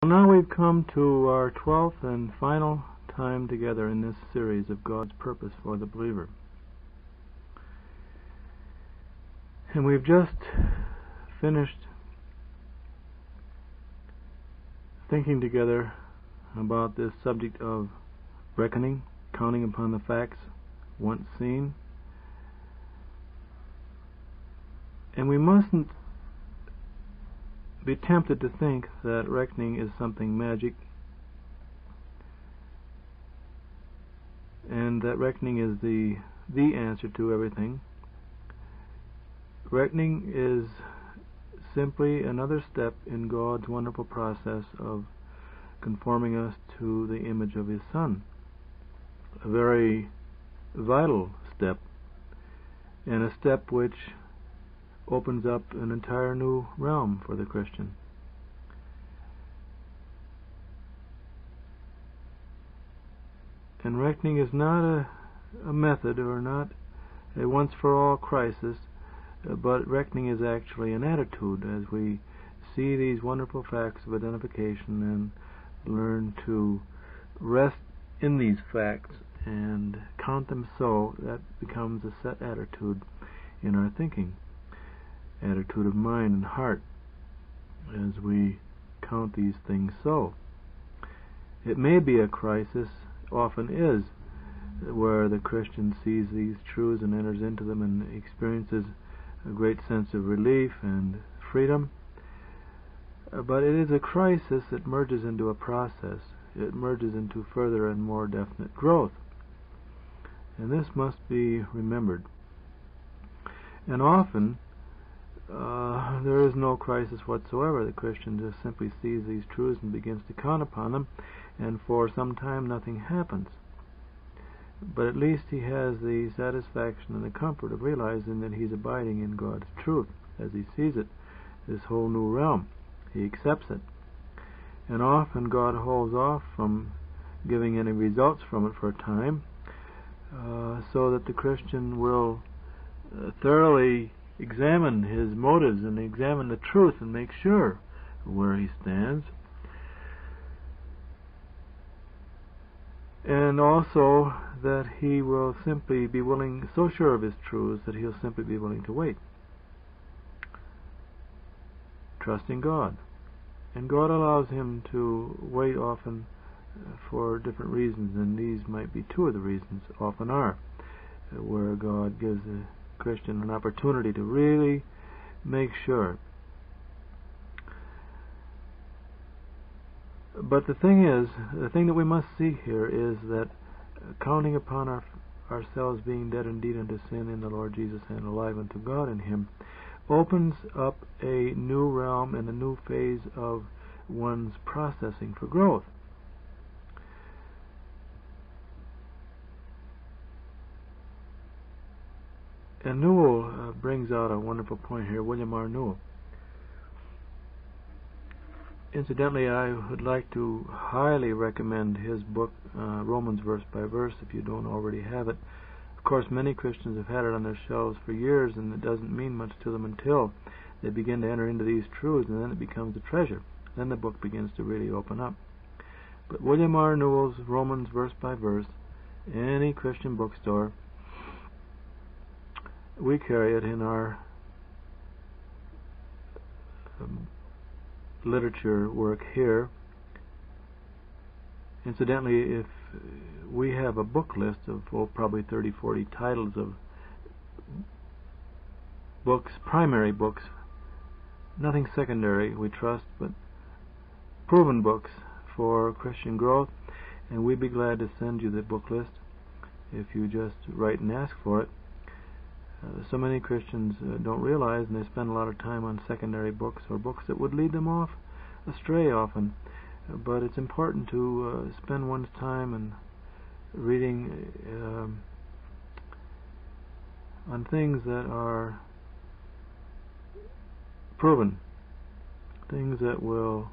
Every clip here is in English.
Well, now we've come to our twelfth and final time together in this series of God's purpose for the believer. And we've just finished thinking together about this subject of reckoning, counting upon the facts once seen. And we mustn't be tempted to think that reckoning is something magic and that reckoning is the the answer to everything. Reckoning is simply another step in God's wonderful process of conforming us to the image of His Son. A very vital step, and a step which opens up an entire new realm for the Christian. And reckoning is not a, a method or not a once for all crisis, uh, but reckoning is actually an attitude as we see these wonderful facts of identification and learn to rest in these facts and count them so that becomes a set attitude in our thinking attitude of mind and heart as we count these things so. It may be a crisis, often is, where the Christian sees these truths and enters into them and experiences a great sense of relief and freedom. But it is a crisis that merges into a process. It merges into further and more definite growth. And this must be remembered. And often, uh, there is no crisis whatsoever. The Christian just simply sees these truths and begins to count upon them, and for some time nothing happens. But at least he has the satisfaction and the comfort of realizing that he's abiding in God's truth as he sees it, this whole new realm. He accepts it. And often God holds off from giving any results from it for a time, uh, so that the Christian will uh, thoroughly examine his motives and examine the truth and make sure where he stands. And also that he will simply be willing, so sure of his truths that he'll simply be willing to wait. Trusting God. And God allows him to wait often for different reasons, and these might be two of the reasons, often are, where God gives a Christian an opportunity to really make sure. But the thing is, the thing that we must see here is that counting upon our, ourselves being dead indeed unto sin in the Lord Jesus and alive unto God in Him opens up a new realm and a new phase of one's processing for growth. And Newell uh, brings out a wonderful point here, William R. Newell. Incidentally, I would like to highly recommend his book, uh, Romans Verse by Verse, if you don't already have it. Of course, many Christians have had it on their shelves for years, and it doesn't mean much to them until they begin to enter into these truths, and then it becomes a treasure. Then the book begins to really open up. But William R. Newell's Romans Verse by Verse, any Christian bookstore, we carry it in our um, literature work here. Incidentally, if we have a book list of oh, probably 30, 40 titles of books, primary books, nothing secondary, we trust, but proven books for Christian growth, and we'd be glad to send you the book list if you just write and ask for it. Uh, so many Christians uh, don't realize, and they spend a lot of time on secondary books or books that would lead them off astray often. Uh, but it's important to spend one's time in reading um, on things that are proven, things that will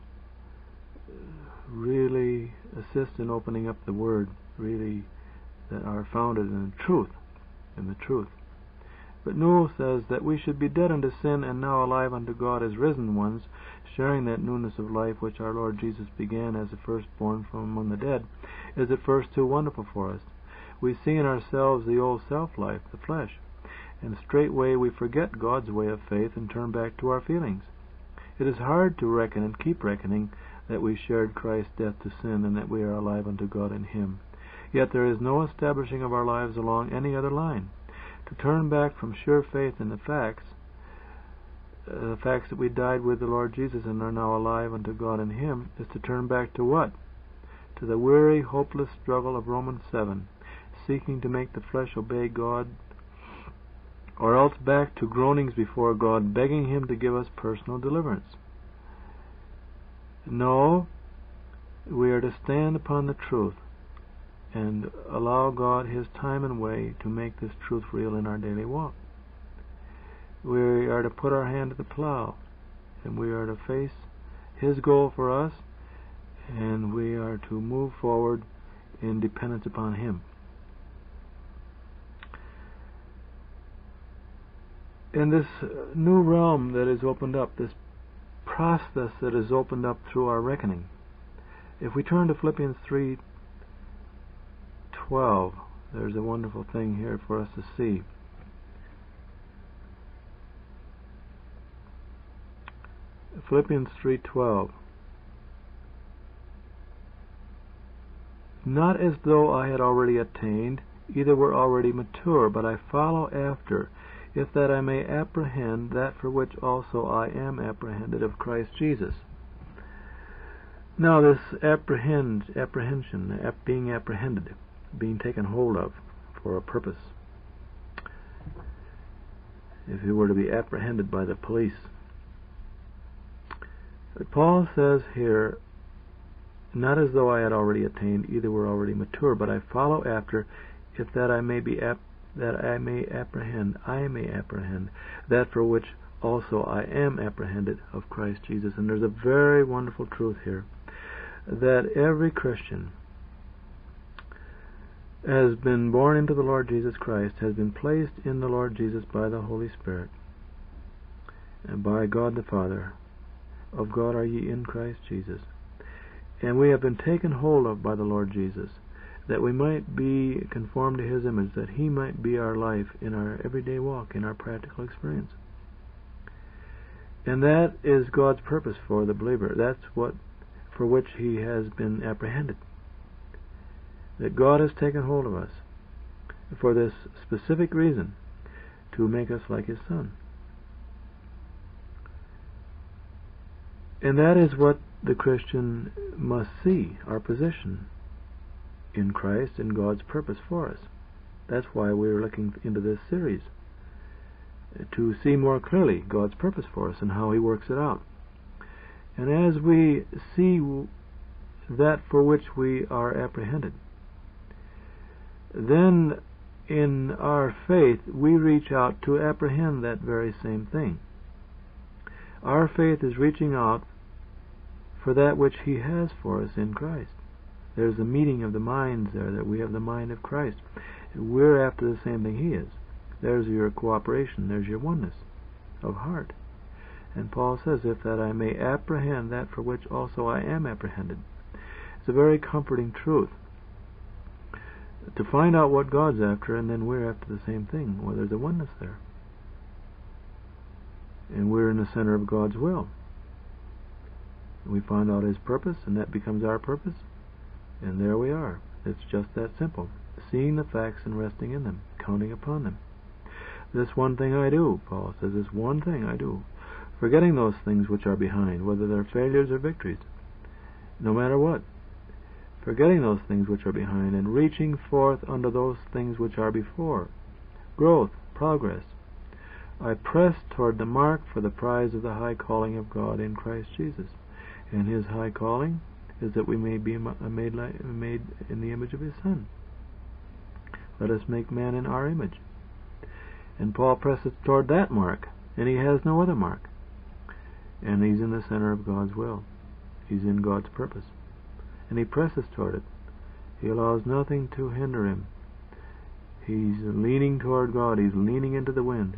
really assist in opening up the Word, really that are founded in truth, in the truth But Newell says that we should be dead unto sin and now alive unto God as risen ones, sharing that newness of life which our Lord Jesus began as the firstborn from among the dead, is at first too wonderful for us. We see in ourselves the old self-life, the flesh, and straightway we forget God's way of faith and turn back to our feelings. It is hard to reckon and keep reckoning that we shared Christ's death to sin and that we are alive unto God in Him. Yet there is no establishing of our lives along any other line. To turn back from sure faith in the facts, uh, the facts that we died with the Lord Jesus and are now alive unto God in Him, is to turn back to what? To the weary, hopeless struggle of Romans 7, seeking to make the flesh obey God, or else back to groanings before God, begging Him to give us personal deliverance. No, we are to stand upon the truth and allow God His time and way to make this truth real in our daily walk. We are to put our hand to the plow and we are to face His goal for us and we are to move forward in dependence upon Him. In this new realm that is opened up, this process that is opened up through our reckoning, if we turn to Philippians 3 12, there's a wonderful thing here for us to see. Philippians 3:12 Not as though I had already attained, either were already mature, but I follow after, if that I may apprehend that for which also I am apprehended of Christ Jesus. Now this apprehend, apprehension, ap- being apprehended, being taken hold of for a purpose. If he were to be apprehended by the police. But Paul says here, not as though I had already attained, either were already mature, but I follow after, if that I may be that I may apprehend, I may apprehend that for which also I am apprehended of Christ Jesus. And there's a very wonderful truth here that every Christian has been born into the Lord Jesus Christ, has been placed in the Lord Jesus by the Holy Spirit, and by God the Father. Of God are ye in Christ Jesus. And we have been taken hold of by the Lord Jesus, that we might be conformed to His image, that He might be our life in our everyday walk, in our practical experience. And that is God's purpose for the believer. That's what for which he has been apprehended that God has taken hold of us for this specific reason to make us like His Son. And that is what the Christian must see our position in Christ and God's purpose for us. That's why we're looking into this series to see more clearly God's purpose for us and how He works it out. And as we see that for which we are apprehended, then in our faith we reach out to apprehend that very same thing. Our faith is reaching out for that which He has for us in Christ. There's a meeting of the minds there that we have the mind of Christ. We're after the same thing He is. There's your cooperation, there's your oneness of heart. And Paul says, If that I may apprehend that for which also I am apprehended. It's a very comforting truth to find out what God's after, and then we're after the same thing. Well, there's a oneness there. And we're in the center of God's will. We find out His purpose, and that becomes our purpose, and there we are. It's just that simple. Seeing the facts and resting in them, counting upon them. This one thing I do, Paul says, this one thing I do. Forgetting those things which are behind, whether they're failures or victories. No matter what forgetting those things which are behind, and reaching forth unto those things which are before. Growth, progress. I press toward the mark for the prize of the high calling of God in Christ Jesus. And his high calling is that we may be uh, made, made in the image of his Son. Let us make man in our image. And Paul presses toward that mark, and he has no other mark. And he's in the center of God's will. He's in God's purpose and he presses toward it. He allows nothing to hinder him. He's leaning toward God. He's leaning into the wind.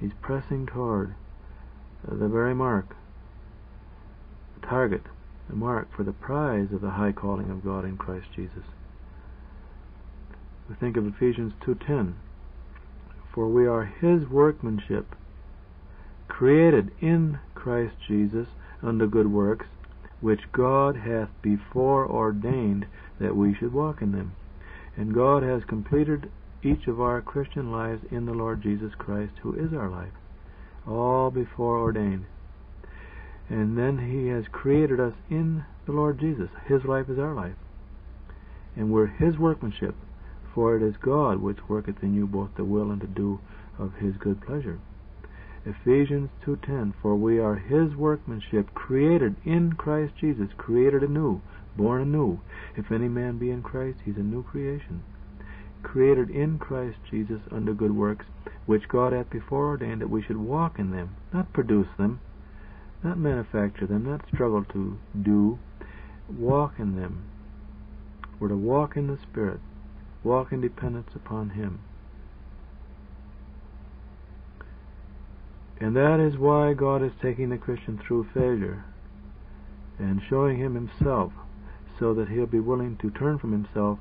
He's pressing toward the very mark, the target, the mark for the prize of the high calling of God in Christ Jesus. We think of Ephesians 2:10, for we are his workmanship, created in Christ Jesus unto good works, which God hath before ordained that we should walk in them. And God has completed each of our Christian lives in the Lord Jesus Christ, who is our life, all before ordained. And then He has created us in the Lord Jesus. His life is our life. And we're His workmanship, for it is God which worketh in you both the will and to do of His good pleasure. Ephesians 2:10 For we are his workmanship created in Christ Jesus created anew born anew. If any man be in Christ he's a new creation. Created in Christ Jesus unto good works which God hath before ordained that we should walk in them not produce them not manufacture them not struggle to do. Walk in them. We're to walk in the spirit. Walk in dependence upon him And that is why God is taking the Christian through failure and showing him himself so that he'll be willing to turn from himself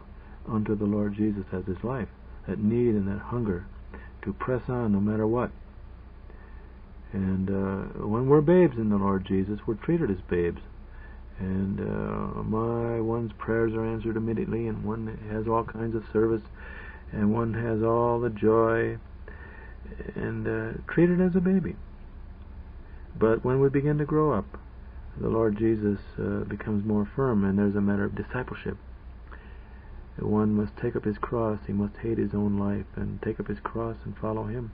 unto the Lord Jesus as his life. That need and that hunger to press on no matter what. And uh, when we're babes in the Lord Jesus, we're treated as babes. And uh, my one's prayers are answered immediately, and one has all kinds of service, and one has all the joy and uh, treat it as a baby. But when we begin to grow up, the Lord Jesus uh, becomes more firm, and there's a matter of discipleship. One must take up his cross, he must hate his own life, and take up his cross and follow him.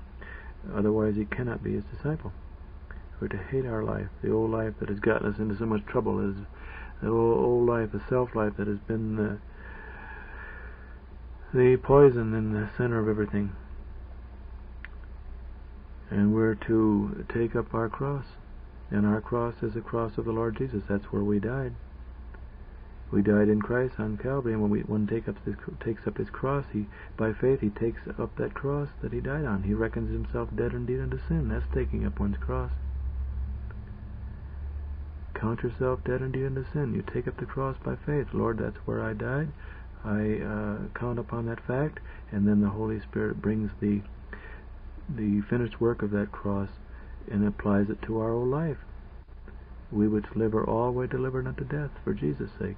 Otherwise, he cannot be his disciple. We're to hate our life, the old life that has gotten us into so much trouble, is the old life, the self-life that has been the, the poison in the center of everything and we're to take up our cross. And our cross is the cross of the Lord Jesus. That's where we died. We died in Christ on Calvary, and when we, one take up his, takes up his cross, he by faith he takes up that cross that he died on. He reckons himself dead indeed unto sin. That's taking up one's cross. Count yourself dead indeed unto sin. You take up the cross by faith. Lord, that's where I died. I uh, count upon that fact, and then the Holy Spirit brings the the finished work of that cross and applies it to our old life. We which live are always delivered unto death for Jesus' sake.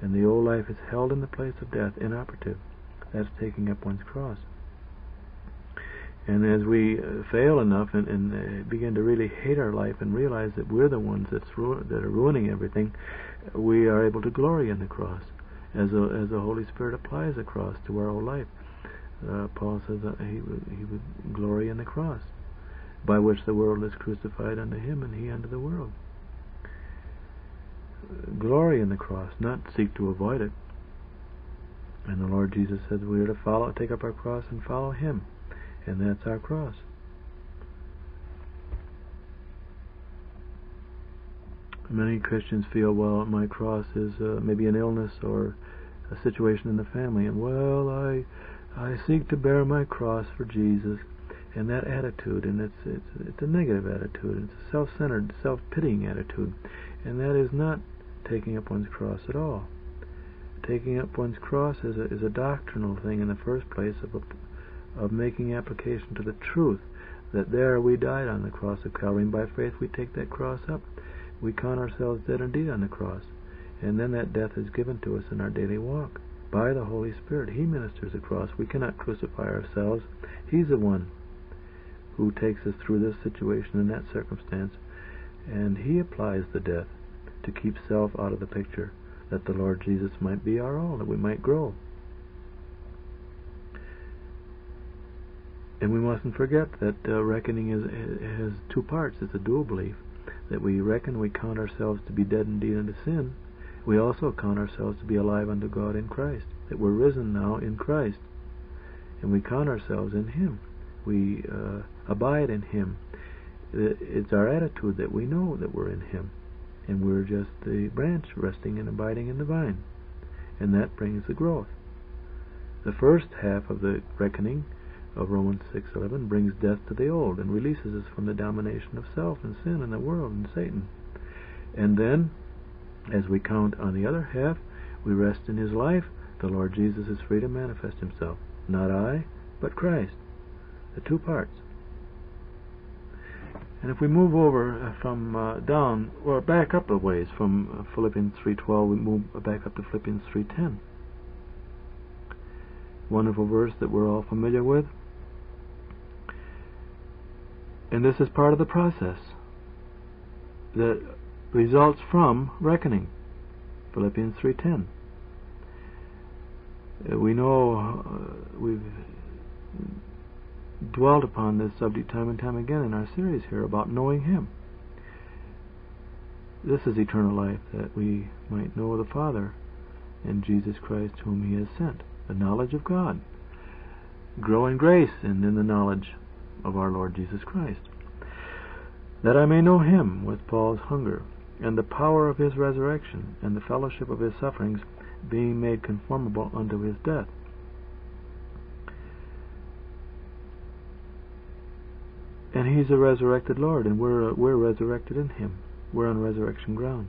And the old life is held in the place of death, inoperative. That's taking up one's cross. And as we uh, fail enough and, and uh, begin to really hate our life and realize that we're the ones that's ru- that are ruining everything, we are able to glory in the cross as, a, as the Holy Spirit applies the cross to our old life uh, Paul says that he would, he would glory in the cross, by which the world is crucified unto him, and he unto the world. Glory in the cross, not seek to avoid it. And the Lord Jesus says we are to follow, take up our cross and follow Him, and that's our cross. Many Christians feel, well, my cross is uh, maybe an illness or a situation in the family, and well, I I seek to bear my cross for Jesus. And that attitude, and it's it's it's a negative attitude. It's a self-centered, self-pitying attitude, and that is not taking up one's cross at all. Taking up one's cross is a is a doctrinal thing in the first place of a, of making application to the truth that there we died on the cross of Calvary, and by faith we take that cross up. We count ourselves dead indeed on the cross, and then that death is given to us in our daily walk by the Holy Spirit. He ministers the cross. We cannot crucify ourselves. He's the one who takes us through this situation and that circumstance, and He applies the death to keep self out of the picture, that the Lord Jesus might be our all, that we might grow. And we mustn't forget that uh, reckoning is, has two parts. It's a dual belief that we reckon, we count ourselves to be dead indeed unto sin, we also count ourselves to be alive unto God in Christ, that we're risen now in Christ, and we count ourselves in Him. We uh, abide in Him. It's our attitude that we know that we're in Him, and we're just the branch resting and abiding in the vine, and that brings the growth. The first half of the reckoning of Romans 6:11 brings death to the old and releases us from the domination of self and sin and the world and Satan. And then, as we count on the other half, we rest in his life. The Lord Jesus is free to manifest himself. Not I, but Christ. The two parts. And if we move over uh, from uh, down, or back up a ways from uh, Philippians 3.12, we move back up to Philippians 3.10. Wonderful verse that we're all familiar with. And this is part of the process that results from reckoning. Philippians 3:10. Uh, we know uh, we've dwelt upon this subject time and time again in our series here about knowing Him. This is eternal life, that we might know the Father and Jesus Christ whom He has sent, the knowledge of God. Grow in grace and in the knowledge of our Lord Jesus Christ. That I may know Him with Paul's hunger, and the power of His resurrection, and the fellowship of His sufferings, being made conformable unto His death And He's a resurrected Lord, and we're we're resurrected in Him. We're on resurrection ground,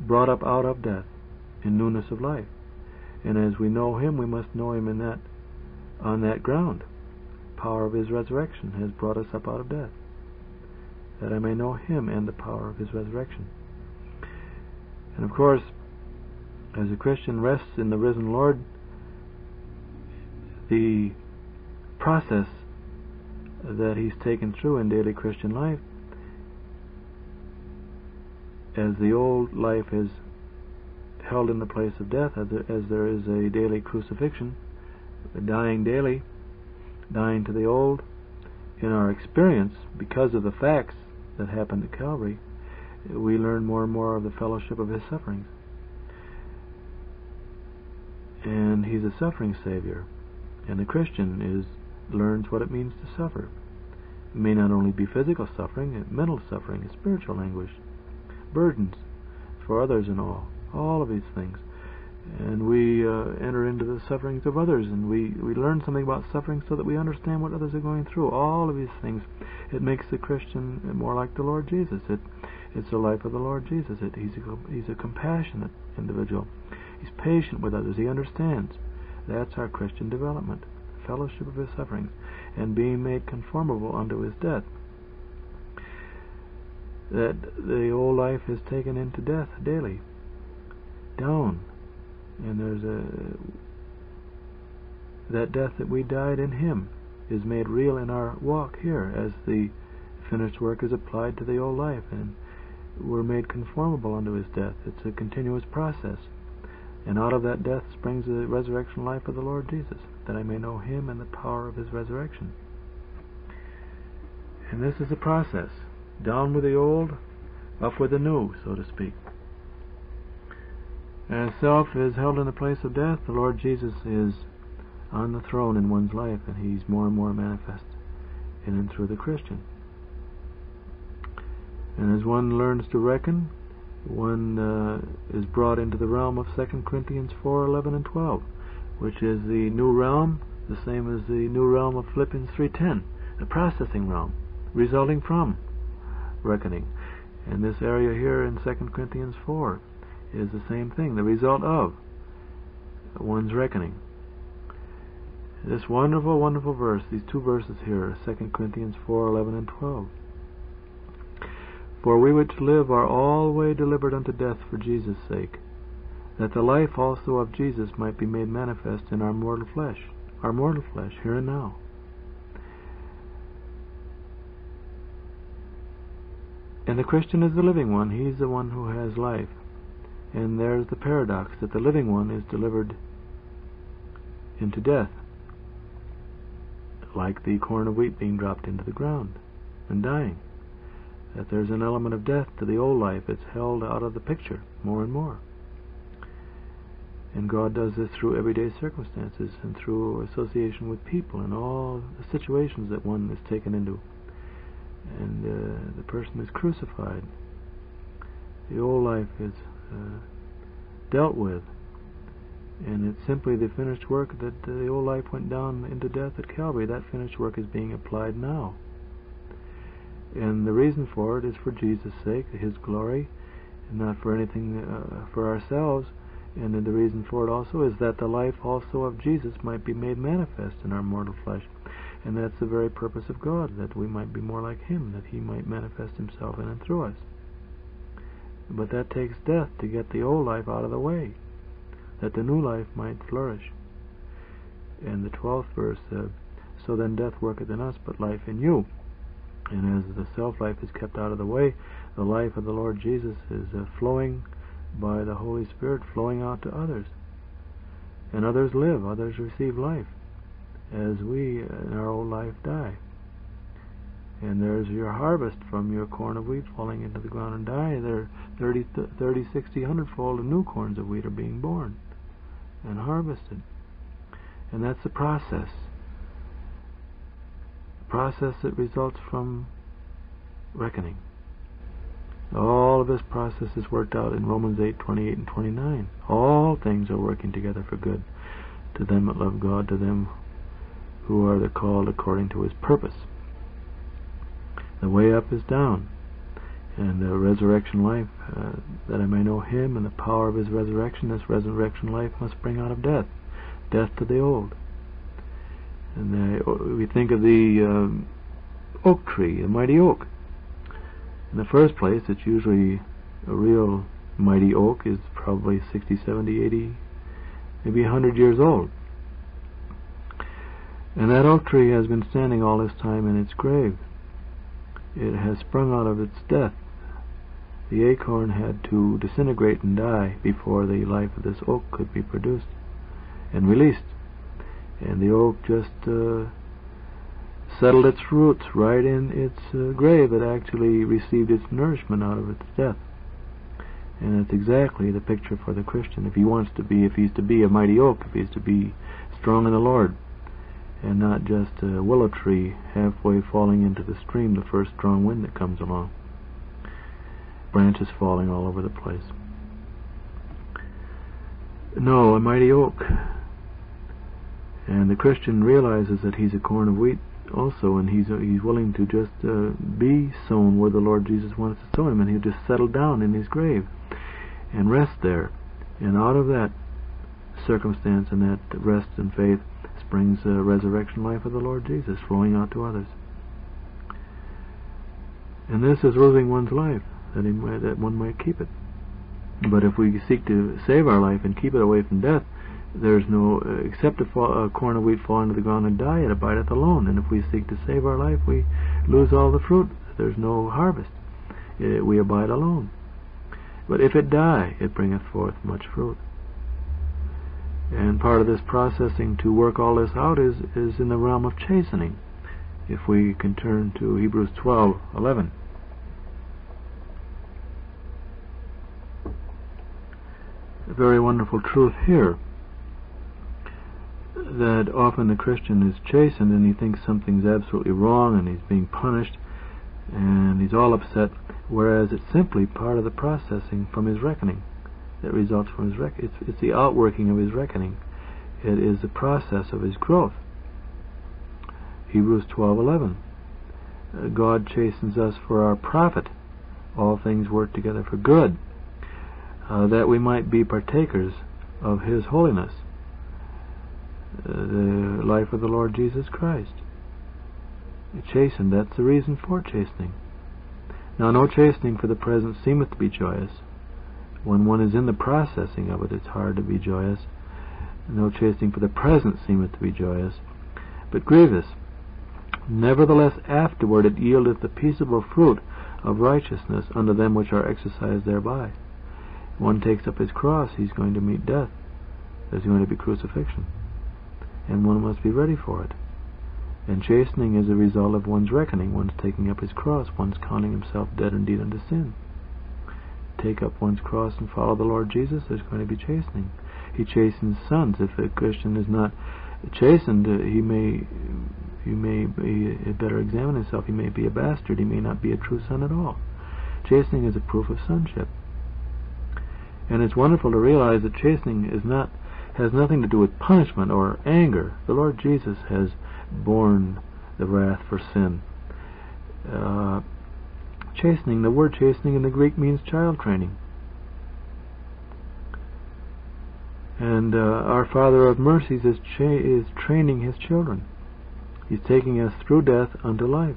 brought up out of death, in newness of life. And as we know Him, we must know Him in that on that ground. Power of His resurrection has brought us up out of death, that I may know Him and the power of His resurrection. And of course, as a Christian rests in the risen Lord, the process that he's taken through in daily Christian life as the old life is held in the place of death, as there is a daily crucifixion, dying daily, dying to the old, in our experience, because of the facts that happened at Calvary, we learn more and more of the fellowship of his sufferings. And he's a suffering Savior. And the Christian is learns what it means to suffer. It may not only be physical suffering, mental suffering, spiritual anguish, burdens for others and all, all of these things. And we uh, enter into the sufferings of others, and we, we learn something about suffering so that we understand what others are going through. All of these things, it makes the Christian more like the Lord Jesus. It, it's the life of the Lord Jesus. It, he's, a, he's a compassionate individual. He's patient with others. He understands. That's our Christian development fellowship of his sufferings, and being made conformable unto his death. That the old life is taken into death daily, down, and there's a that death that we died in him is made real in our walk here as the finished work is applied to the old life and we're made conformable unto his death. It's a continuous process. And out of that death springs the resurrection life of the Lord Jesus that I may know him and the power of his resurrection. And this is a process. Down with the old, up with the new, so to speak. As self is held in the place of death, the Lord Jesus is on the throne in one's life, and he's more and more manifest in and through the Christian. And as one learns to reckon, one uh, is brought into the realm of 2 Corinthians 4, 11 and 12 which is the new realm, the same as the new realm of Philippians 3.10, the processing realm, resulting from reckoning. And this area here in 2 Corinthians 4 is the same thing, the result of one's reckoning. This wonderful, wonderful verse, these two verses here, 2 Corinthians 4, 11 and 12. For we which live are alway delivered unto death for Jesus' sake, that the life also of Jesus might be made manifest in our mortal flesh, our mortal flesh, here and now. And the Christian is the living one, he's the one who has life. And there's the paradox that the living one is delivered into death, like the corn of wheat being dropped into the ground and dying. That there's an element of death to the old life, it's held out of the picture more and more. And God does this through everyday circumstances and through association with people and all the situations that one is taken into. And uh, the person is crucified. The old life is uh, dealt with. And it's simply the finished work that the old life went down into death at Calvary. That finished work is being applied now. And the reason for it is for Jesus' sake, His glory, and not for anything uh, for ourselves. And the reason for it also is that the life also of Jesus might be made manifest in our mortal flesh. And that's the very purpose of God, that we might be more like Him, that He might manifest Himself in and through us. But that takes death to get the old life out of the way, that the new life might flourish. And the twelfth verse, uh, so then death worketh in us, but life in you. And as the self-life is kept out of the way, the life of the Lord Jesus is uh, flowing by the Holy Spirit, flowing out to others. And others live, others receive life, as we in our old life die. And there's your harvest from your corn of wheat falling into the ground and dying. There 30, 30 60, 100 fold of new corns of wheat are being born and harvested. And that's the process. The process that results from reckoning. All of this process is worked out in Romans 8, 28 and 29. All things are working together for good to them that love God, to them who are the called according to his purpose. The way up is down and the resurrection life, uh, that I may know him and the power of his resurrection. This resurrection life must bring out of death, death to the old. And uh, we think of the um, oak tree, the mighty oak. In the first place, it's usually a real mighty oak is probably 60, 70, 80, maybe 100 years old. And that oak tree has been standing all this time in its grave. It has sprung out of its death the acorn had to disintegrate and die before the life of this oak could be produced and released. And the oak just uh, settled its roots right in its uh, grave. It actually received its nourishment out of its death. And it's exactly the picture for the Christian. If he wants to be, if he's to be a mighty oak, if he's to be strong in the Lord, and not just a willow tree halfway falling into the stream the first strong wind that comes along branches falling all over the place. No, a mighty oak. And the Christian realizes that he's a corn of wheat also, and he's uh, he's willing to just uh, be sown where the Lord Jesus wants to sow him, and he'll just settle down in his grave and rest there. And out of that circumstance and that rest and faith springs the resurrection life of the Lord Jesus flowing out to others. And this is losing one's life that, might, that one might keep it. But if we seek to save our life and keep it away from death, there's no uh, except a, fall, a corn of wheat fall into the ground and die, it abideth alone. And if we seek to save our life, we lose all the fruit. There's no harvest. It, we abide alone. But if it die, it bringeth forth much fruit. And part of this processing to work all this out is, is in the realm of chastening. If we can turn to Hebrews 12, 11. a very wonderful truth here that often the Christian is chastened and he thinks something's absolutely wrong and he's being punished and he's all upset, whereas it's simply part of the processing from his reckoning that results from his reckoning. It's, it's the outworking of his reckoning. It is the process of his growth. Hebrews 12:11. Uh, God chastens us for our profit. All things work together for good uh, that we might be partakers of His holiness, uh, the life of the Lord Jesus Christ. Chastened, that's the reason for chastening. Now, no chastening for the present seemeth to be joyous. When one is in the processing of it, it's hard to be joyous. No chastening for the present seemeth to be joyous, but grievous. Nevertheless, afterward it yieldeth the peaceable fruit of righteousness unto them which are exercised thereby one takes up his cross, he's going to meet death. There's going to be crucifixion. And one must be ready for it. And chastening is a result of one's reckoning, one's taking up his cross, one's counting himself dead indeed unto sin. Take up one's cross and follow the Lord Jesus, there's going to be chastening. He chastens sons. If a Christian is not chastened, uh, he may he may be, better examine himself. He may be a bastard. He may not be a true son at all. Chastening is a proof of sonship. And it's wonderful to realize that chastening is not has nothing to do with punishment or anger. The Lord Jesus has borne the wrath for sin. Uh, chastening, the word chastening in the Greek means child training. And uh, our Father of mercies is, is training His children. He's taking us through death unto life.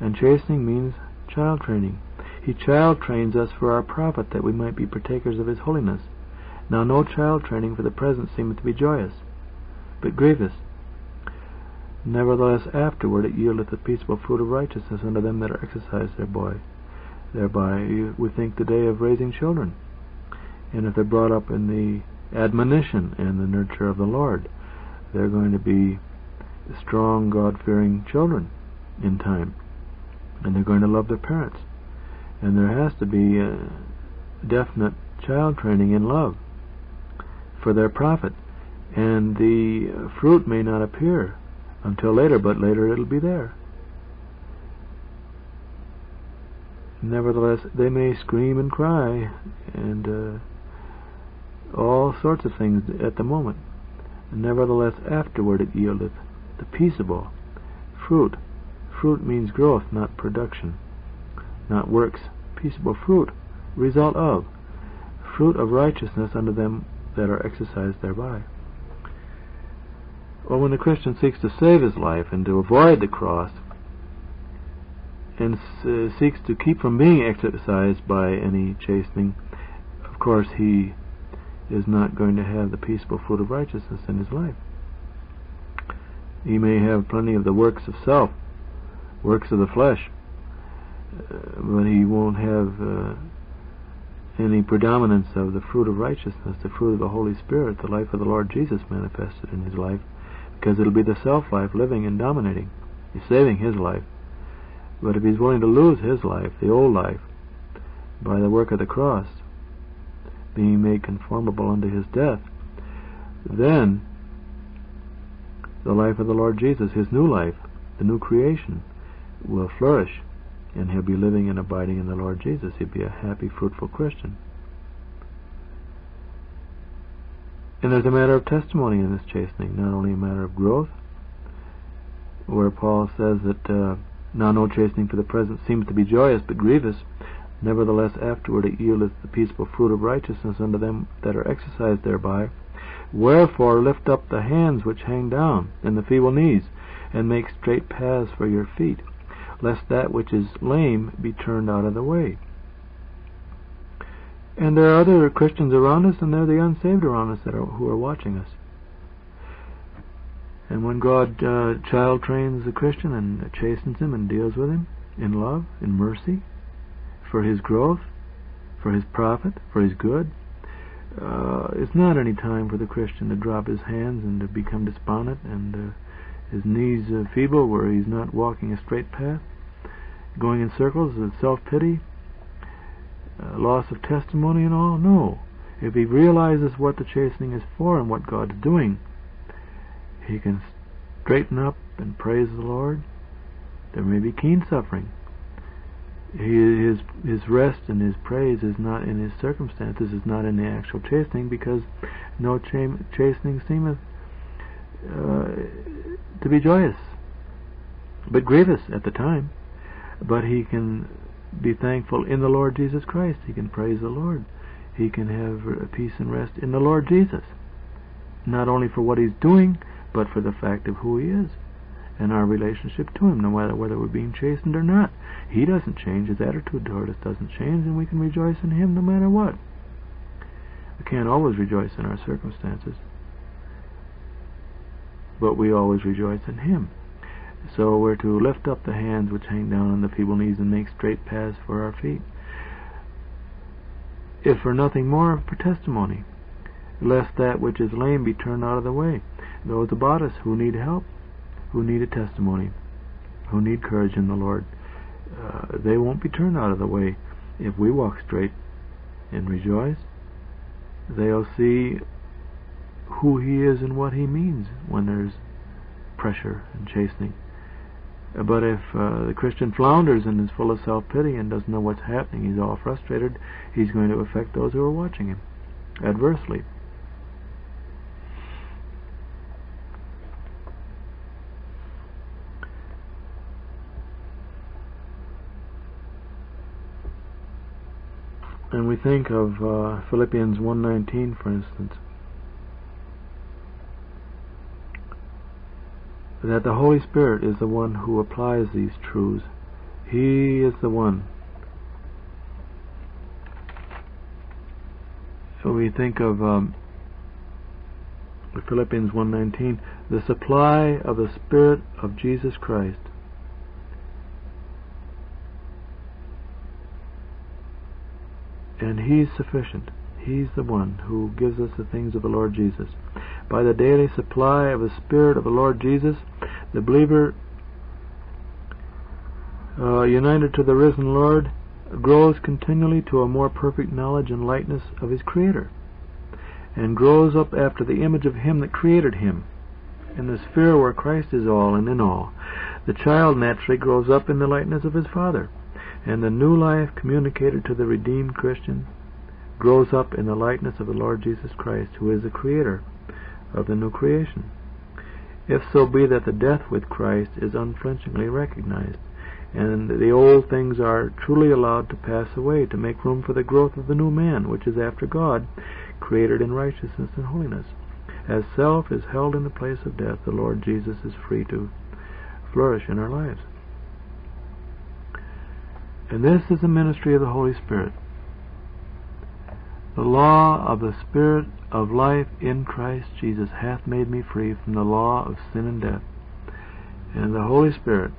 And chastening means child training. He child trains us for our profit, that we might be partakers of His holiness. Now no child training for the present seemeth to be joyous, but grievous. Nevertheless afterward it yieldeth the peaceable fruit of righteousness unto them that are exercised thereby. Thereby we think the day of raising children. And if they're brought up in the admonition and the nurture of the Lord, they're going to be strong, God-fearing children in time. And they're going to love their parents. And there has to be a definite child training in love for their profit. And the fruit may not appear until later, but later it'll be there. Nevertheless, they may scream and cry and uh, all sorts of things at the moment. Nevertheless, afterward it yieldeth the peaceable fruit. Fruit means growth, not production, not works. Peaceable fruit, result of fruit of righteousness unto them that are exercised thereby. Well, when the Christian seeks to save his life and to avoid the cross, and uh, seeks to keep from being exercised by any chastening, of course he is not going to have the peaceful fruit of righteousness in his life. He may have plenty of the works of self, works of the flesh, uh, but he won't have uh, any predominance of the fruit of righteousness, the fruit of the Holy Spirit, the life of the Lord Jesus manifested in his life, because it'll be the self-life living and dominating. He's saving his life. But if he's willing to lose his life, the old life, by the work of the cross, being made conformable unto his death, then the life of the Lord Jesus, his new life, the new creation, will flourish and he'll be living and abiding in the Lord Jesus. He'll be a happy, fruitful Christian. And there's a matter of testimony in this chastening, not only a matter of growth, where Paul says that uh, now no chastening for the present seems to be joyous, but grievous. Nevertheless, afterward it yieldeth the peaceful fruit of righteousness unto them that are exercised thereby. Wherefore lift up the hands which hang down, and the feeble knees, and make straight paths for your feet, lest that which is lame be turned out of the way. And there are other Christians around us, and there are the unsaved around us that are, who are watching us. And when God uh, child trains the Christian and chastens him and deals with him in love, in mercy, for his growth, for his profit, for his good, uh, it's not any time for the Christian to drop his hands and to become despondent and uh, his knees uh, feeble where he's not walking a straight path, going in circles of self-pity, uh, loss of testimony and all. No. If he realizes what the chastening is for and what God's doing, he can straighten up and praise the Lord. There may be keen suffering. His his rest and his praise is not in his circumstances, is not in the actual chastening, because no chastening seemeth uh, to be joyous, but grievous at the time. But he can be thankful in the Lord Jesus Christ. He can praise the Lord. He can have uh, peace and rest in the Lord Jesus. Not only for what he's doing, but for the fact of who he is and our relationship to him, no matter whether we're being chastened or not. He doesn't change. His attitude toward us doesn't change, and we can rejoice in him no matter what. We can't always rejoice in our circumstances, but we always rejoice in him. So we're to lift up the hands which hang down on the feeble knees and make straight paths for our feet. If for nothing more, for testimony, lest that which is lame be turned out of the way. Those about us who need help, who need a testimony, who need courage in the Lord, uh, they won't be turned out of the way if we walk straight and rejoice. They'll see who He is and what He means when there's pressure and chastening. Uh, but if uh, the Christian flounders and is full of self-pity and doesn't know what's happening, he's all frustrated, he's going to affect those who are watching him adversely. And we think of uh, Philippians 1.19, for instance. That the Holy Spirit is the one who applies these truths. He is the one. So we think of um, Philippians 1:19, the supply of the Spirit of Jesus Christ. And He's sufficient. He's the one who gives us the things of the Lord Jesus. By the daily supply of the Spirit of the Lord Jesus, the believer uh, united to the risen Lord grows continually to a more perfect knowledge and likeness of his Creator, and grows up after the image of Him that created him, in the sphere where Christ is all and in all. The child naturally grows up in the likeness of his Father, and the new life communicated to the redeemed Christian grows up in the likeness of the Lord Jesus Christ, who is the Creator of the new creation. If so be that the death with Christ is unflinchingly recognized, and the old things are truly allowed to pass away to make room for the growth of the new man, which is after God, created in righteousness and holiness. As self is held in the place of death, the Lord Jesus is free to flourish in our lives. And this is the ministry of the Holy Spirit. The law of the Spirit of life in Christ Jesus hath made me free from the law of sin and death. And the Holy Spirit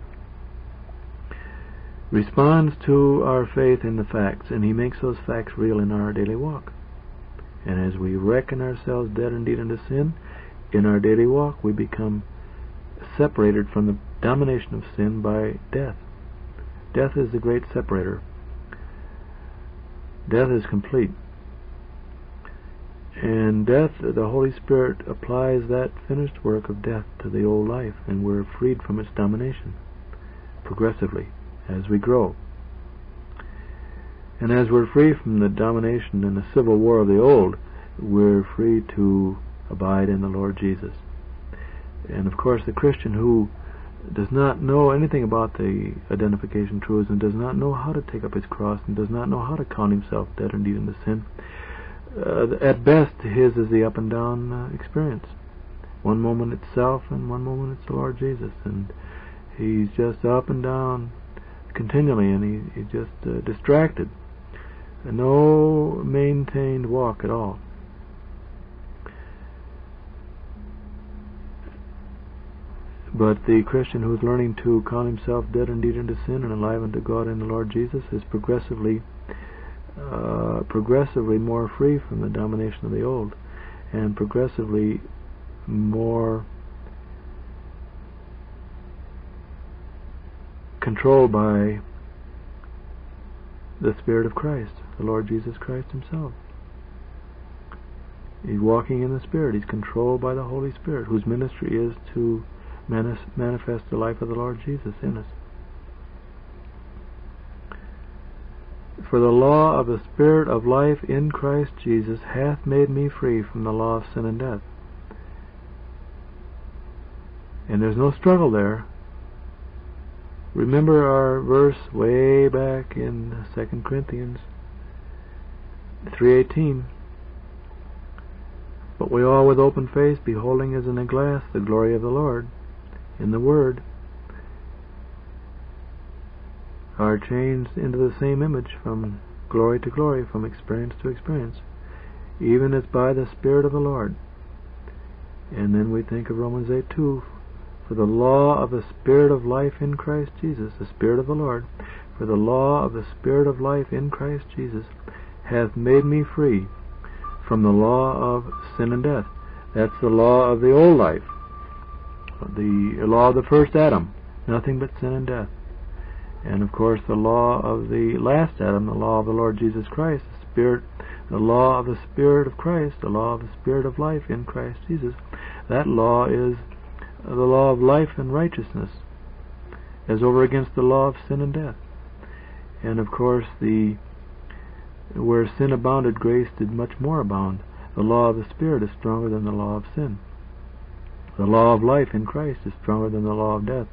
responds to our faith in the facts, and He makes those facts real in our daily walk. And as we reckon ourselves dead indeed unto sin, in our daily walk we become separated from the domination of sin by death. Death is the great separator. Death is complete. And death, the Holy Spirit applies that finished work of death to the old life, and we're freed from its domination progressively as we grow. And as we're free from the domination and the civil war of the old, we're free to abide in the Lord Jesus. And of course, the Christian who does not know anything about the identification truths and does not know how to take up his cross and does not know how to count himself dead indeed in the sin, uh, at best his is the up and down uh, experience. One moment it's self and one moment it's the Lord Jesus. And he's just up and down continually and he, he's just uh, distracted And no maintained walk at all. But the Christian who is learning to count himself dead indeed unto sin and alive unto God in the Lord Jesus is progressively, uh, progressively more free from the domination of the old, and progressively more controlled by the Spirit of Christ the Lord Jesus Christ himself. He's walking in the Spirit. He's controlled by the Holy Spirit, whose ministry is to manifest the life of the Lord Jesus in us. For the law of the Spirit of life in Christ Jesus hath made me free from the law of sin and death. And there's no struggle there. Remember our verse way back in 2 Corinthians 3.18 But we all with open face, beholding as in a glass the glory of the Lord, in the Word, are changed into the same image from glory to glory, from experience to experience, even as by the Spirit of the Lord. And then we think of Romans 8 2 For the law of the Spirit of life in Christ Jesus, the Spirit of the Lord, for the law of the Spirit of life in Christ Jesus hath made me free from the law of sin and death. That's the law of the old life, the law of the first Adam, nothing but sin and death. And of course, the law of the last Adam, the law of the Lord Jesus Christ, the Spirit, the law of the Spirit of Christ, the law of the Spirit of life in Christ Jesus. That law is the law of life and righteousness, as over against the law of sin and death. And of course, the where sin abounded, grace did much more abound. The law of the Spirit is stronger than the law of sin. The law of life in Christ is stronger than the law of death.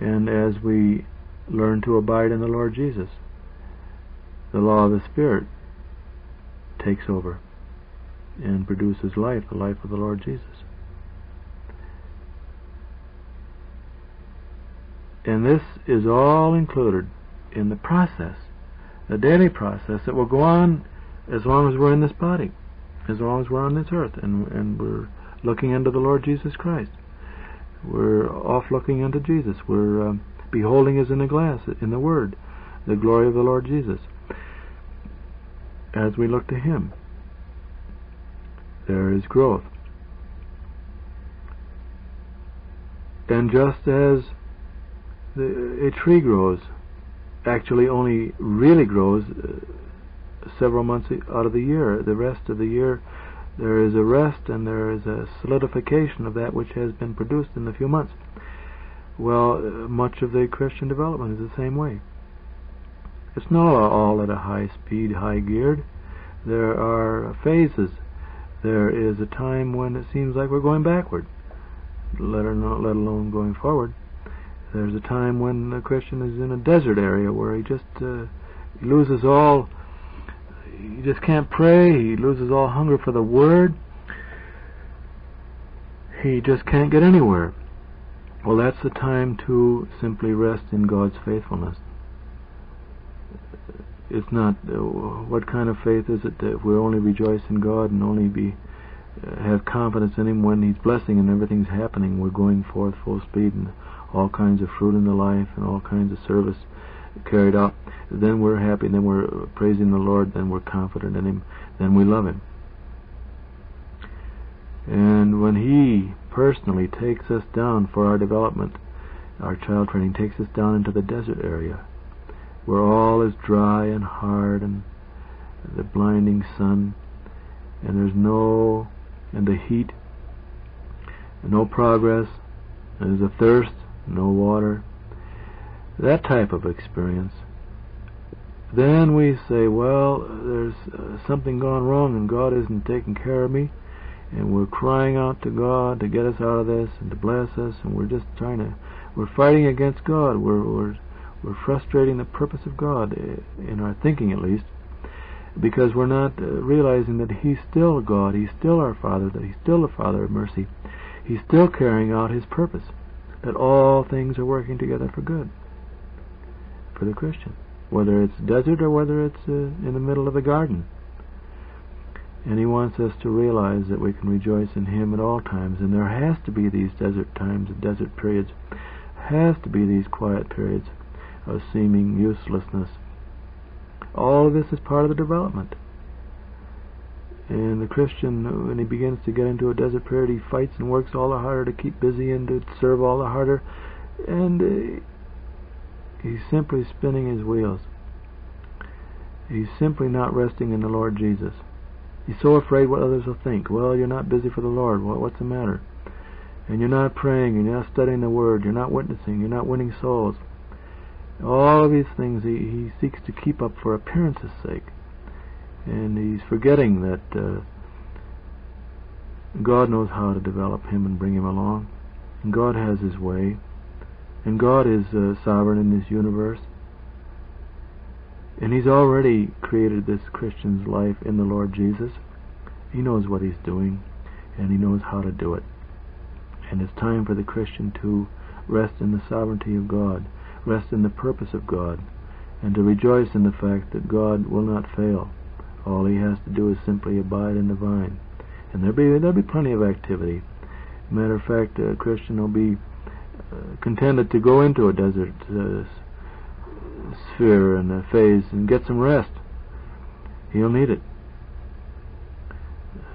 And as we learn to abide in the Lord Jesus, the law of the Spirit takes over and produces life, the life of the Lord Jesus. And this is all included in the process, the daily process that will go on as long as we're in this body, as long as we're on this earth, and, and we're looking unto the Lord Jesus Christ. We're off looking unto Jesus. We're um, beholding as in a glass, in the Word, the glory of the Lord Jesus. As we look to Him, there is growth. And just as the, a tree grows, actually only really grows uh, several months out of the year, the rest of the year there is a rest and there is a solidification of that which has been produced in the few months. Well, uh, much of the Christian development is the same way. It's not all at a high speed, high geared. There are phases. There is a time when it seems like we're going backward, let alone going forward. There's a time when a Christian is in a desert area where he just uh, loses all he just can't pray. He loses all hunger for the Word. He just can't get anywhere. Well, that's the time to simply rest in God's faithfulness. It's not uh, what kind of faith is it that we only rejoice in God and only be uh, have confidence in Him when He's blessing and everything's happening. We're going forth full speed and all kinds of fruit in the life and all kinds of service carried out, then we're happy, then we're praising the Lord, then we're confident in Him, then we love Him. And when He personally takes us down for our development, our child training takes us down into the desert area, where all is dry and hard and the blinding sun, and there's no, and the heat, and no progress, and there's a thirst, no water, that type of experience, then we say, well, there's uh, something gone wrong and God isn't taking care of me, and we're crying out to God to get us out of this and to bless us, and we're just trying to, we're fighting against God. We're we're we're frustrating the purpose of God uh, in our thinking, at least, because we're not uh, realizing that He's still God. He's still our Father. That He's still the Father of mercy. He's still carrying out His purpose. That all things are working together for good for the Christian, whether it's desert or whether it's uh, in the middle of a garden. And he wants us to realize that we can rejoice in him at all times, and there has to be these desert times, and desert periods, has to be these quiet periods of seeming uselessness. All of this is part of the development. And the Christian, when he begins to get into a desert period, he fights and works all the harder to keep busy and to serve all the harder. And uh, He's simply spinning his wheels. He's simply not resting in the Lord Jesus. He's so afraid what others will think. Well, you're not busy for the Lord. Well, what's the matter? And you're not praying, you're not studying the Word, you're not witnessing, you're not winning souls. All of these things he, he seeks to keep up for appearance's sake. And he's forgetting that uh, God knows how to develop him and bring him along. And God has his way. And God is uh, sovereign in this universe. And He's already created this Christian's life in the Lord Jesus. He knows what He's doing, and He knows how to do it. And it's time for the Christian to rest in the sovereignty of God, rest in the purpose of God, and to rejoice in the fact that God will not fail. All he has to do is simply abide in the vine. And there'll be, there'll be plenty of activity. Matter of fact, a Christian will be contented to go into a desert uh, sphere and a phase and get some rest. He'll need it.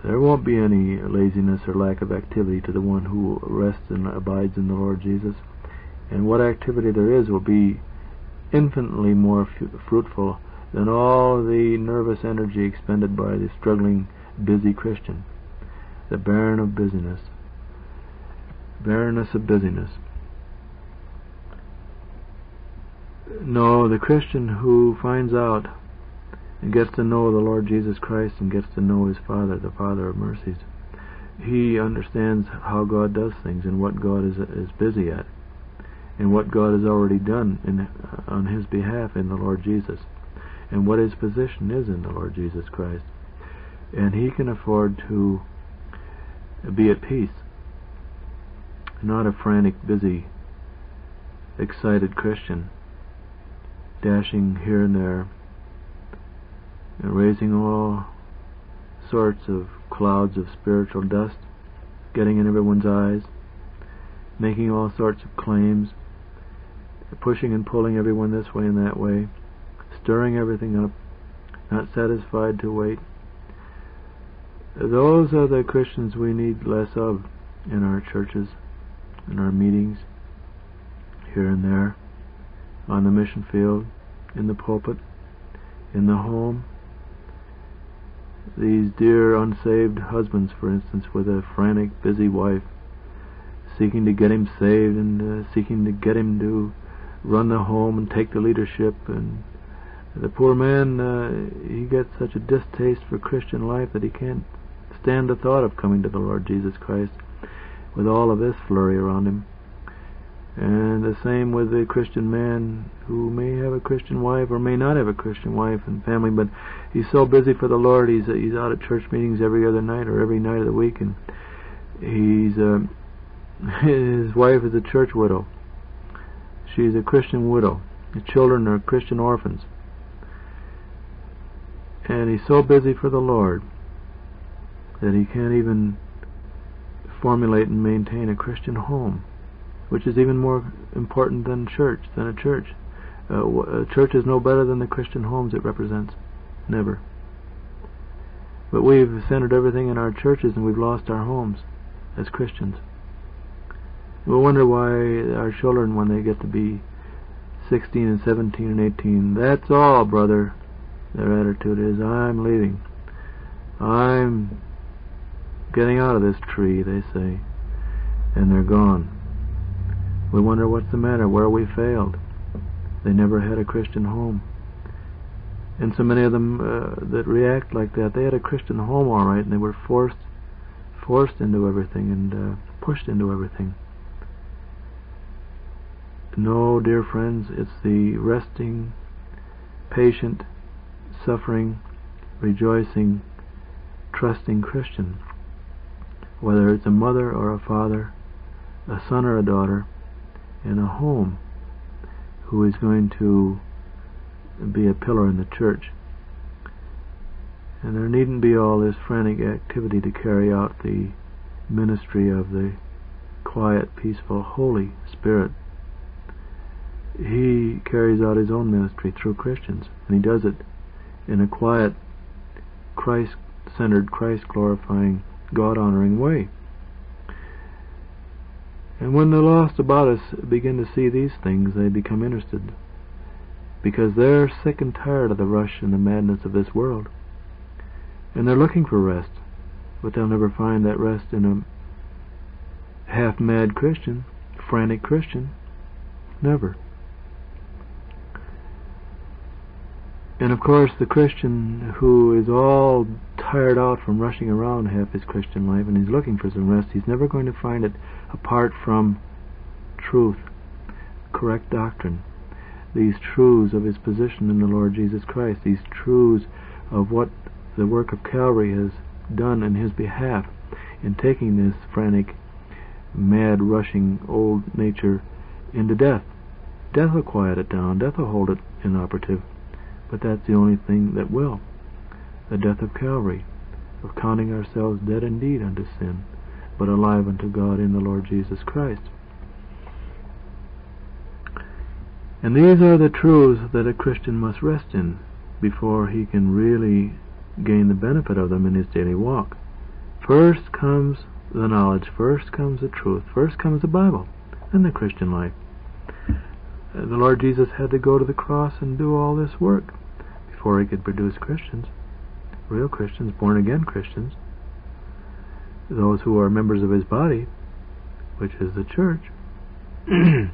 There won't be any laziness or lack of activity to the one who rests and abides in the Lord Jesus. And what activity there is will be infinitely more fruitful than all the nervous energy expended by the struggling, busy Christian. The barren of busyness. Barrenness of busyness. No, the Christian who finds out and gets to know the Lord Jesus Christ and gets to know his Father, the Father of mercies, he understands how God does things and what God is is busy at, and what God has already done in, uh, on his behalf in the Lord Jesus. and what his position is in the Lord Jesus Christ. And he can afford to be at peace, not a frantic, busy, excited Christian, dashing here and there, and raising all sorts of clouds of spiritual dust, getting in everyone's eyes, making all sorts of claims, pushing and pulling everyone this way and that way, stirring everything up, not satisfied to wait. Those are the Christians we need less of in our churches, in our meetings, here and there, on the mission field, in the pulpit, in the home. These dear unsaved husbands, for instance, with a frantic, busy wife, seeking to get him saved and uh, seeking to get him to run the home and take the leadership and the poor man uh, he gets such a distaste for Christian life that he can't stand the thought of coming to the Lord Jesus Christ with all of this flurry around him. And the same with the Christian man who may have a Christian wife or may not have a Christian wife and family, but he's so busy for the Lord. He's he's out at church meetings every other night or every night of the week, and he's uh, his wife is a church widow. She's a Christian widow. The children are Christian orphans. And he's so busy for the Lord that he can't even formulate and maintain a Christian home, which is even more important than church, than a church. Uh, a church is no better than the Christian homes it represents. Never. But we've centered everything in our churches and we've lost our homes as Christians. We wonder why our children, when they get to be 16 and 17 and 18, that's all, brother. Their attitude is, I'm leaving. I'm getting out of this tree, they say. And they're gone. We wonder what's the matter, where we failed. They never had a Christian home. And so many of them uh, that react like that, they had a Christian home all right, and they were forced, forced into everything and uh, pushed into everything. No, dear friends, it's the resting, patient, suffering, rejoicing, trusting Christian. Whether it's a mother or a father, a son or a daughter, in a home, who is going to be a pillar in the church. And there needn't be all this frantic activity to carry out the ministry of the quiet, peaceful, Holy Spirit he carries out his own ministry through Christians, and he does it in a quiet, Christ centered, Christ glorifying, God honoring way. And when the lost about us begin to see these things, they become interested, because they're sick and tired of the rush and the madness of this world. And they're looking for rest, but they'll never find that rest in a half mad Christian, frantic Christian. Never. And of course, the Christian who is all tired out from rushing around half his Christian life and he's looking for some rest, he's never going to find it apart from truth, correct doctrine, these truths of his position in the Lord Jesus Christ, these truths of what the work of Calvary has done in his behalf in taking this frantic, mad, rushing old nature into death. Death will quiet it down, death will hold it inoperative but that's the only thing that will. The death of Calvary, of counting ourselves dead indeed unto sin, but alive unto God in the Lord Jesus Christ. And these are the truths that a Christian must rest in before he can really gain the benefit of them in his daily walk. First comes the knowledge, first comes the truth, first comes the Bible, and the Christian life. The Lord Jesus had to go to the cross and do all this work before he could produce Christians, real Christians, born again Christians, those who are members of his body, which is the church.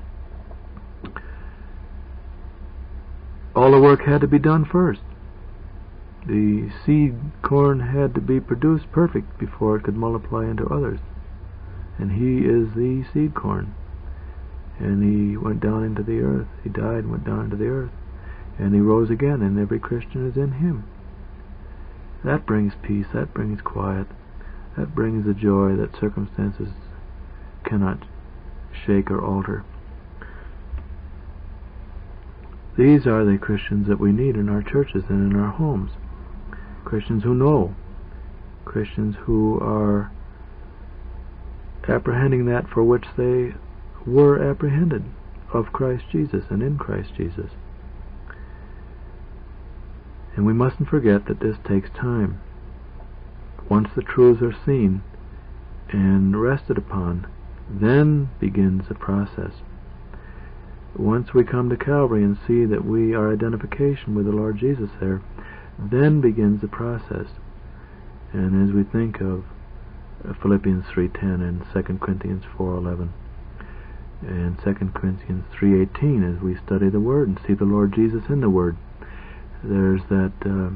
All the work had to be done first. The seed corn had to be produced perfect before it could multiply into others. And he is the seed corn. And he went down into the earth. He died and went down into the earth and he rose again, and every Christian is in him. That brings peace, that brings quiet, that brings a joy that circumstances cannot shake or alter. These are the Christians that we need in our churches and in our homes. Christians who know. Christians who are apprehending that for which they were apprehended of Christ Jesus and in Christ Jesus. And we mustn't forget that this takes time. Once the truths are seen and rested upon, then begins the process. Once we come to Calvary and see that we are identification with the Lord Jesus there, then begins the process. And as we think of Philippians 3.10 and 2 Corinthians 4.11 and 2 Corinthians 3.18 as we study the Word and see the Lord Jesus in the Word, there's that uh,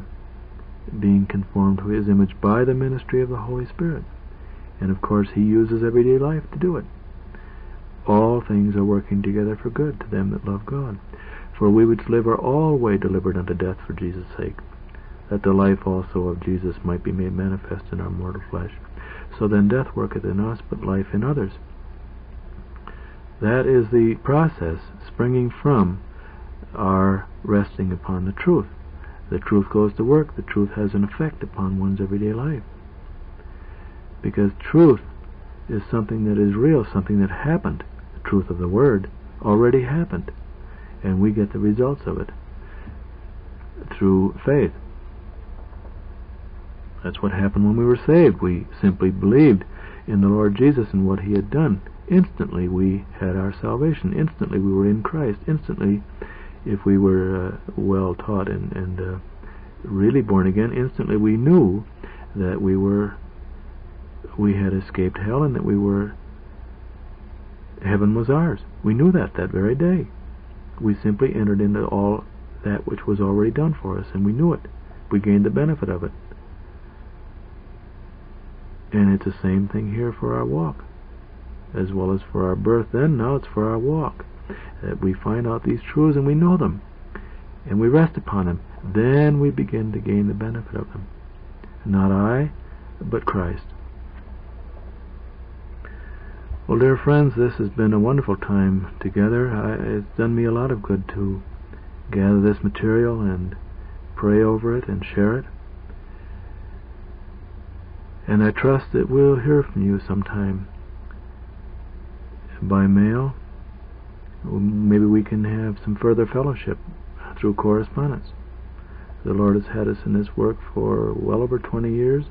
being conformed to His image by the ministry of the Holy Spirit. And of course He uses everyday life to do it all things are working together for good to them that love God. For we which live are all way delivered unto death for Jesus' sake, that the life also of Jesus might be made manifest in our mortal flesh. So then death worketh in us, but life in others. That is the process springing from our resting upon the truth. The truth goes to work. The truth has an effect upon one's everyday life. Because truth is something that is real, something that happened The truth of the Word already happened, and we get the results of it through faith. That's what happened when we were saved. We simply believed in the Lord Jesus and what He had done. Instantly we had our salvation. Instantly we were in Christ. Instantly, if we were uh, well taught and, and uh, really born again, instantly we knew that we were we had escaped hell and that we were heaven was ours. We knew that that very day. We simply entered into all that which was already done for us, and we knew it. We gained the benefit of it. And it's the same thing here for our walk, as well as for our birth. Then now it's for our walk that we find out these truths and we know them, and we rest upon them. Then we begin to gain the benefit of them. Not I, but Christ. Well, dear friends, this has been a wonderful time together. I, it's done me a lot of good to gather this material and pray over it and share it. And I trust that we'll hear from you sometime by mail. Maybe we can have some further fellowship through correspondence. The Lord has had us in this work for well over 20 years.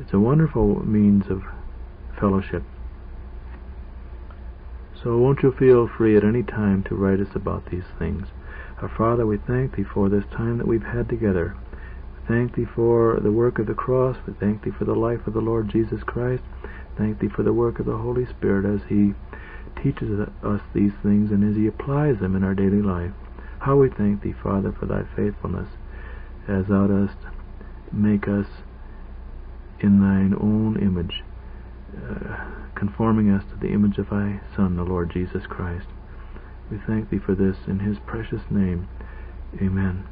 It's a wonderful means of fellowship. So won't you feel free at any time to write us about these things. Our Father, we thank Thee for this time that we've had together. We thank Thee for the work of the cross. We thank Thee for the life of the Lord Jesus Christ. Thank Thee for the work of the Holy Spirit as He teaches us these things and as He applies them in our daily life. How we thank Thee, Father, for Thy faithfulness as Thou dost make us in Thine own image. Uh, conforming us to the image of thy Son, the Lord Jesus Christ. We thank thee for this in his precious name. Amen.